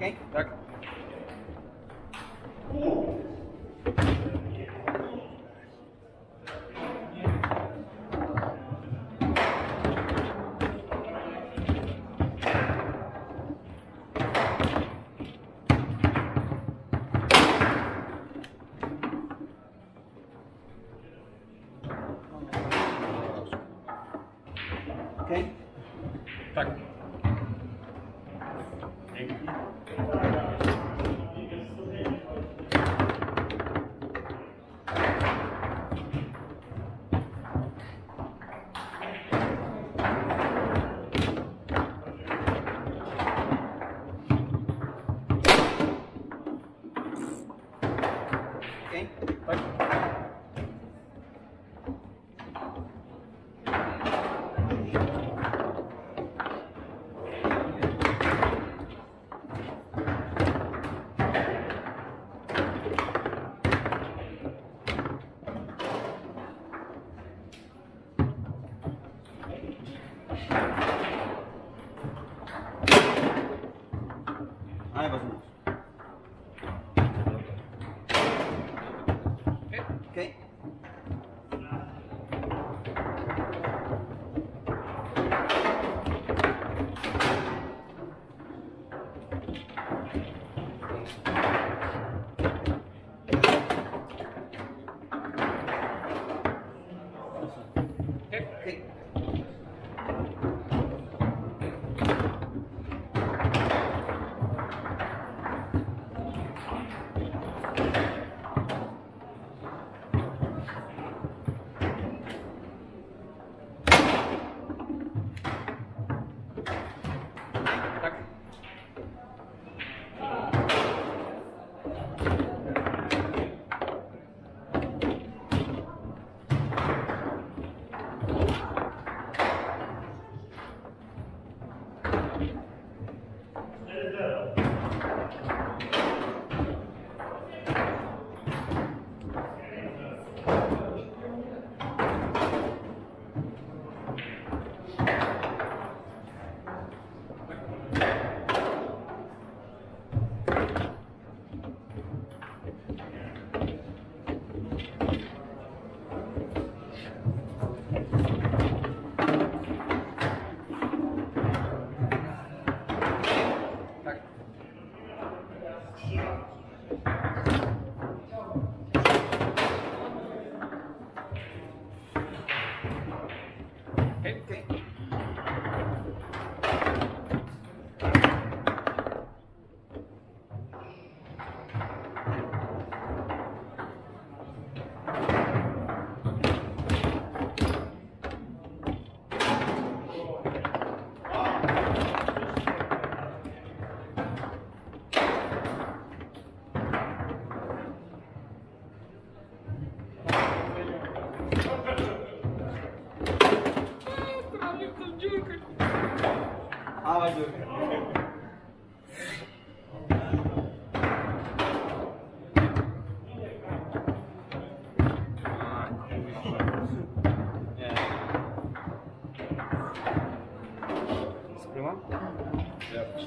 Okej? Tak? Okej?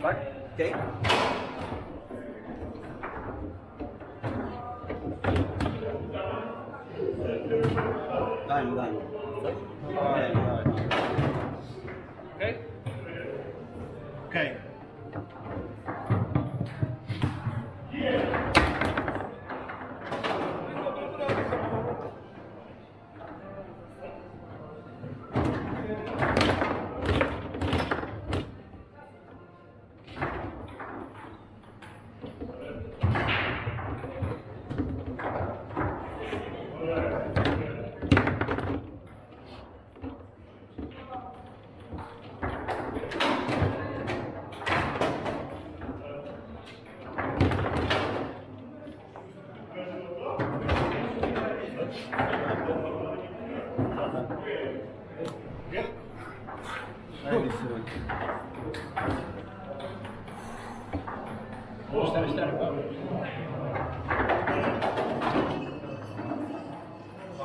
Stark. Okay. Done, done.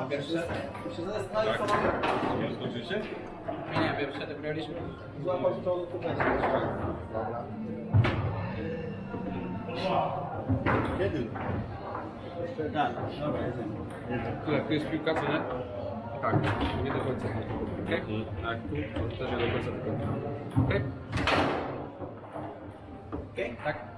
A pierwszy set? Się zastanawiam, co mamy. Nie skończycie? Nie, nie, pierwszy set wygraliśmy. Złapać to. Dobra. Kiedy? Tak, dobra, jestem. Tu, tu jest piłka, co nie? Tak, nie do końca. Okej? Tak, tu też nie do końca tylko. Okej? Okej? Tak.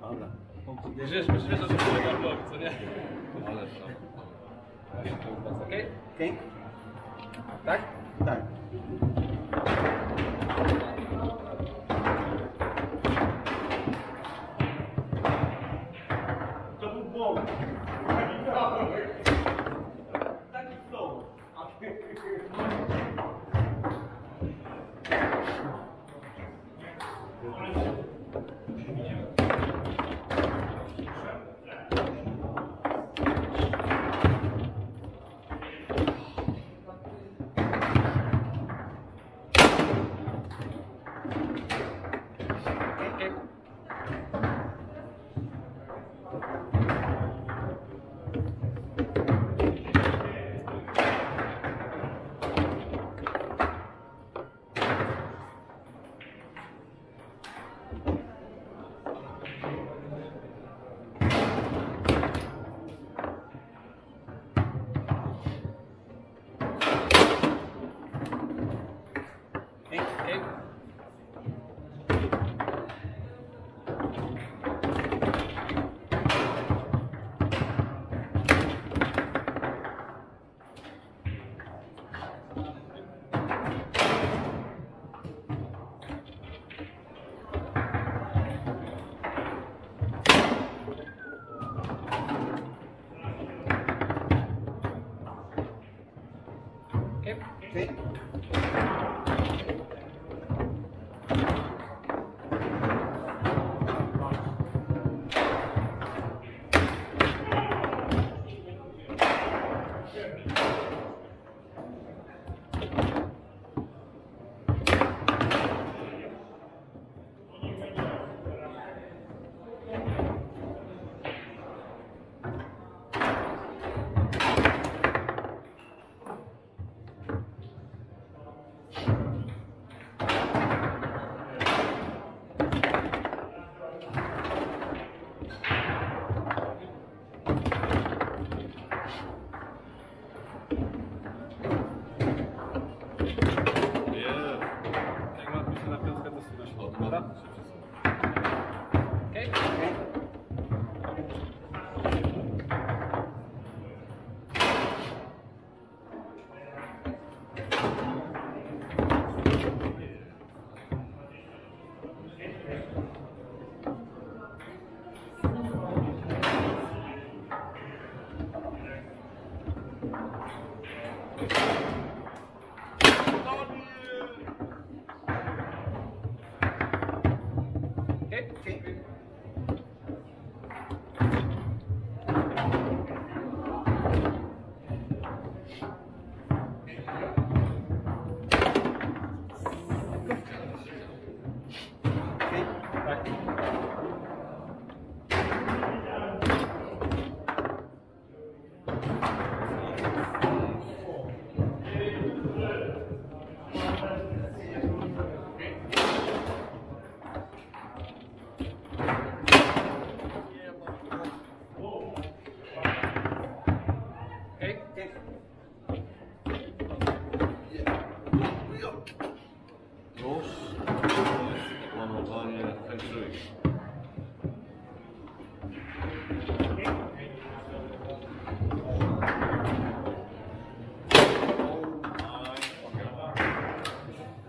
Dobra. Wiesz, wiesz, wiesz, że to kolega blok, co nie? Ale to... Okej? Okej? Tak? Tak. To był błąd. Okej. Okej? Jak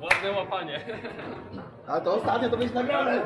Ładne łapanie. A to ostatnio to byś nagrane.